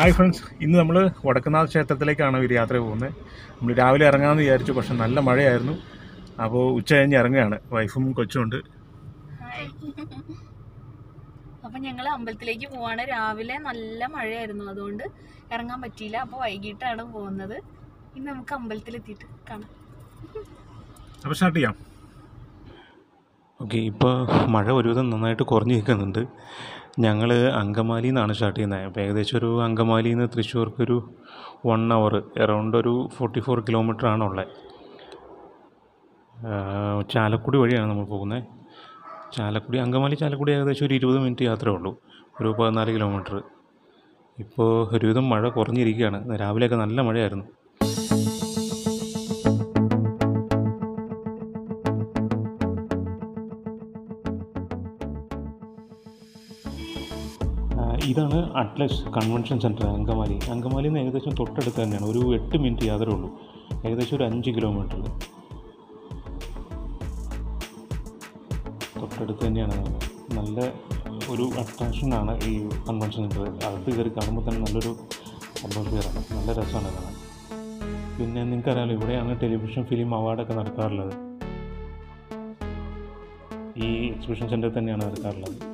Hi friends ഇന്ന് നമ്മൾ വടക്കുന്നാഥ് ക്ഷേത്രത്തിലേക്കാണ് ഒരു യാത്ര പോകുന്നത്. നമ്മൾ രാവിലെ ഇറങ്ങാമെന്ന് വിചാരിച്ചു പക്ഷെ നല്ല മഴയായിരുന്നു. അപ്പോൾ ഉച്ച കഴിഞ്ഞ് ഇറങ്ങുകയാണ്. വൈഫും കൊച്ചുമുണ്ട് ഉണ്ട്. അപ്പൊ ഞങ്ങൾ അമ്പലത്തിലേക്ക് പോവാണ്. രാവിലെ നല്ല മഴയായിരുന്നു. അതുകൊണ്ട് ഇറങ്ങാൻ പറ്റിയില്ല. അപ്പൊ വൈകിട്ടാണ് പോകുന്നത്. ഇന്ന് നമുക്ക് അമ്പലത്തിലെത്തിയിട്ട് കാണാം. അപ്പോൾ സ്റ്റാർട്ട് ചെയ്യാം. ഓക്കെ ഇപ്പോൾ മഴ ഒരുവിധം നന്നായിട്ട് കുറഞ്ഞു നിൽക്കുന്നുണ്ട് ഞങ്ങൾ അങ്കമാലിയിൽ നിന്നാണ് സ്റ്റാർട്ട് ചെയ്യുന്നത് അപ്പോൾ ഏകദേശം ഒരു അങ്കമാലിയിൽ നിന്ന് തൃശ്ശൂർക്ക് ഒരു വൺ അവർ എറൗണ്ട് ഒരു ഫോർട്ടി ഫോർ കിലോമീറ്റർ ഉള്ളത്. ചാലക്കുടി വഴിയാണ് നമ്മൾ പോകുന്നത് ചാലക്കുടി അങ്കമാലി ചാലക്കുടി ഏകദേശം ഒരു ഇരുപത് മിനിറ്റ് യാത്രയേ ഉള്ളൂ. ഒരു പതിനാല് കിലോമീറ്റർ ഇപ്പോൾ ഒരുവിധം മഴ കുറഞ്ഞിരിക്കുകയാണ്. രാവിലെയൊക്കെ നല്ല മഴയായിരുന്നു. ഇതാണ് Atlas convention centre Angamaly. Angamaly നിന്ന് ഏകദേശം തൊട്ടടുത്ത് തന്നെയാണ്. ഒരു എട്ട് മിനിറ്റ് യാത്രയേ ഉള്ളൂ. ഏകദേശം ഒരു അഞ്ച് കിലോമീറ്റർ തൊട്ടടുത്ത് തന്നെയാണ്. നല്ല ഒരു അട്രാക്ഷനാണ് ഈ കൺവെൻഷൻ സെന്റർ അകത്ത് കയറി കാണുമ്പോൾ തന്നെ നല്ലൊരു അറ്റ്മോസ്ഫിയറാണ് നല്ല രസമാണ് കാണാൻ. പിന്നെ നിങ്ങൾക്കറിയാമല്ലോ ഇവിടെയാണ് ടെലിവിഷൻ ഫിലിം അവാർഡൊക്കെ നടക്കാറുള്ളത്. ഈ എക്സിബിഷൻ സെന്ററിൽ തന്നെയാണ് നടക്കാറുള്ളത്.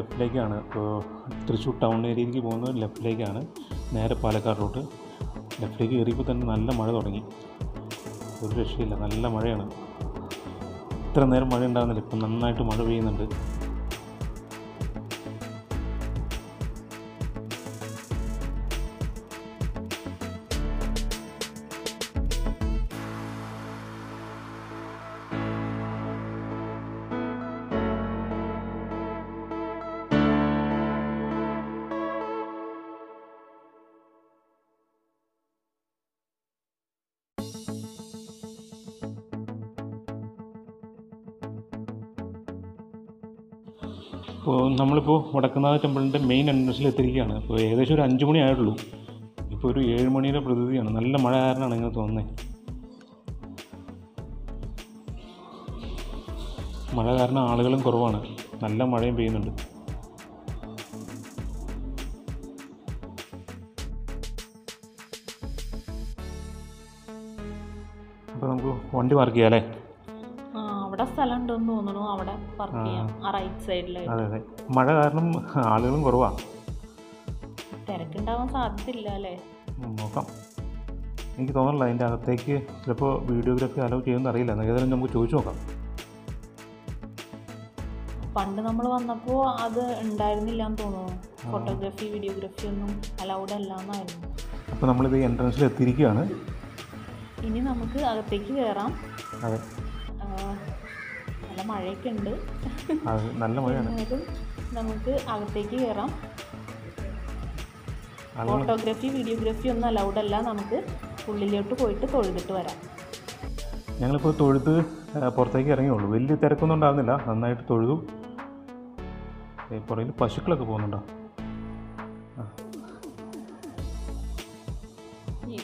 ലെഫ്റ്റിലേക്കാണ്. തൃശ്ശൂർ ടൗൺ ഏരിയയിലേക്ക് പോകുന്നത് ലെഫ്റ്റിലേക്കാണ്. നേരെ പാലക്കാട് റൂട്ട് ലെഫ്റ്റിലേക്ക് കയറിയപ്പോൾ തന്നെ നല്ല മഴ തുടങ്ങി. ഒരു രക്ഷയില്ല നല്ല മഴയാണ്. ഇത്ര നേരം മഴ ഉണ്ടാകുന്നില്ല ഇപ്പം നന്നായിട്ട് മഴ പെയ്യുന്നുണ്ട്. ഇപ്പോൾ നമ്മളിപ്പോൾ വടക്കുന്നാഥ ടെമ്പിളിന്റെ മെയിൻ എൻട്രൻസിൽ എത്തിയിരിക്കുകയാണ്. ഇപ്പോൾ ഏകദേശം ഒരു അഞ്ച് മണി ആയിട്ടുള്ളൂ. ഇപ്പോൾ ഒരു ഏഴ് മണിയുടെ പ്രകൃതിയാണ് നല്ല മഴ കാരണമാണ് ഇങ്ങനെ തോന്നുന്നത് മഴ കാരണം ആളുകളും കുറവാണ്. നല്ല മഴയും പെയ്യുന്നുണ്ട്. അപ്പോൾ നമുക്ക് വണ്ടി പാർക്ക് ചെയ്യാം അല്ലേ? സ്ഥലം ഉണ്ടെന്ന് തോന്നുന്നു അവിടെ പാർക്ക് ചെയ്യാം. ആ റൈറ്റ് സൈഡിലായിട്ട് അതെ അതെ. മഴ കാരണം ആളുകളും കുറവാണ് തിരക്കുണ്ടാവാൻ സാധ്യതയില്ല അല്ലേ? നോക്കാം. എനിക്ക് തോന്നുന്നില്ല അതിന്റെ അകത്തേക്ക് ചിലപ്പോൾ വീഡിയോഗ്രാഫി അലോ ചെയ്യുമെന്ന് അറിയില്ല. ഏതായാലും നമുക്ക് ചോദിച്ചു നോക്കാം. പണ്ട് നമ്മൾ വന്നപ്പോൾ അത് ഉണ്ടായിരുന്നില്ല എന്ന് തോന്നുന്നു. ഫോട്ടോഗ്രാഫി വീഡിയോഗ്രാഫി ഒന്നും അലൗഡ് അല്ല എന്നായിരുന്നു അപ്പോൾ നമ്മളിത് എൻട്രൻസിൽ എത്തിയിരിക്കുകയാണ്. ഇനി നമുക്ക് അകത്തേക്ക് കയറാം അതെ. നല്ല മഴയൊക്കെ ഉണ്ട് നല്ല മഴയാണ്. നമുക്ക് അകത്തേക്ക് കയറാം ഫോട്ടോഗ്രാഫി വീഡിയോഗ്രാഫി ഒന്നും അലൗഡ് അല്ല നമുക്ക് ഉള്ളിലോട്ട് പോയിട്ട് തൊഴുതിട്ട് വരാം. ഞങ്ങളിപ്പോൾ തൊഴുത്ത് പുറത്തേക്ക് ഇറങ്ങിയുള്ളൂ. വലിയ തിരക്കൊന്നും ഉണ്ടാകുന്നില്ല നന്നായിട്ട് തൊഴുതു. പുറയിൽ പശുക്കളൊക്കെ പോകുന്നുണ്ടോ?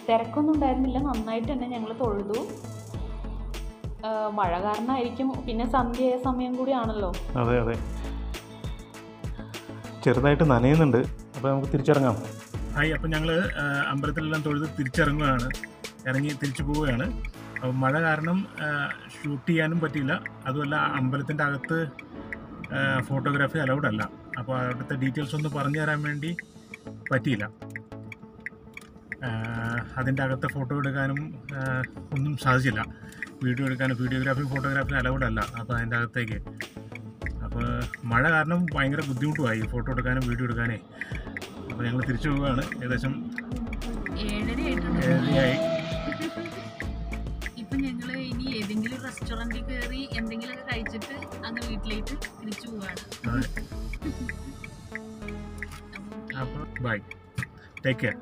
തിരക്കൊന്നും ഉണ്ടായിരുന്നില്ല. നന്നായിട്ട് തന്നെ ഞങ്ങൾ തൊഴുതു. മഴ കാരണമായിരിക്കും. പിന്നെ സന്ധ്യ സമയം കൂടിയാണല്ലോ. അതെ അതെ. ചെറുതായിട്ട് നനയുന്നുണ്ട്. അപ്പോൾ നമുക്ക് തിരിച്ചിറങ്ങാം. ഹായ് അപ്പൊ ഞങ്ങൾ അമ്പലത്തിലെല്ലാം തൊഴുത് തിരിച്ചിറങ്ങുകയാണ്. ഇറങ്ങി തിരിച്ചു പോവുകയാണ്. അപ്പം മഴ കാരണം ഷൂട്ട് ചെയ്യാനും പറ്റിയില്ല. അതുമല്ല അമ്പലത്തിന്റെ അകത്ത് ഫോട്ടോഗ്രാഫി അലൗഡ് അല്ല അപ്പോൾ അവിടുത്തെ ഡീറ്റെയിൽസ് ഒന്ന് പറഞ്ഞു തരാൻ വേണ്ടി പറ്റിയില്ല. അതിന്റെ അകത്തെ ഫോട്ടോ എടുക്കാനും ഒന്നും സാധിച്ചില്ല. വീഡിയോ എടുക്കാനും വീഡിയോഗ്രാഫി ഫോട്ടോഗ്രാഫി അലൗഡ് അല്ല അപ്പോൾ അതിന്റെ അകത്തേക്ക്. അപ്പോൾ മഴ കാരണം ഭയങ്കര ബുദ്ധിമുട്ടുമായി ഫോട്ടോ എടുക്കാനും വീഡിയോ എടുക്കാനേ. അപ്പോൾ ഞങ്ങൾ തിരിച്ചു പോവുകയാണ്. ഏകദേശം ഏഴരയായി. ഇപ്പൊ ഇനി ഏതെങ്കിലും കയറി എന്തെങ്കിലുമൊക്കെ കഴിച്ചിട്ട് അങ്ങ് വീട്ടിലേക്ക് തിരിച്ചു പോവുകയാണ്. അപ്പോൾ ബൈ ടേക്ക് കെയർ